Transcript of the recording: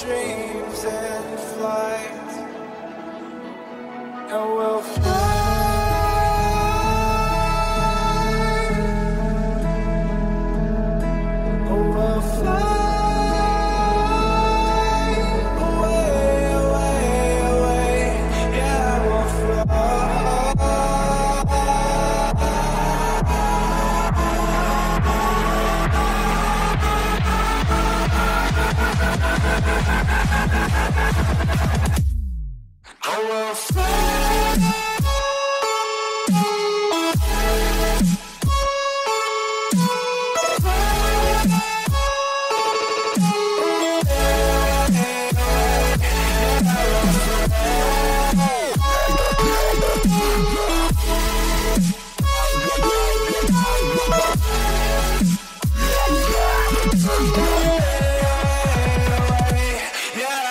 dreams and flight.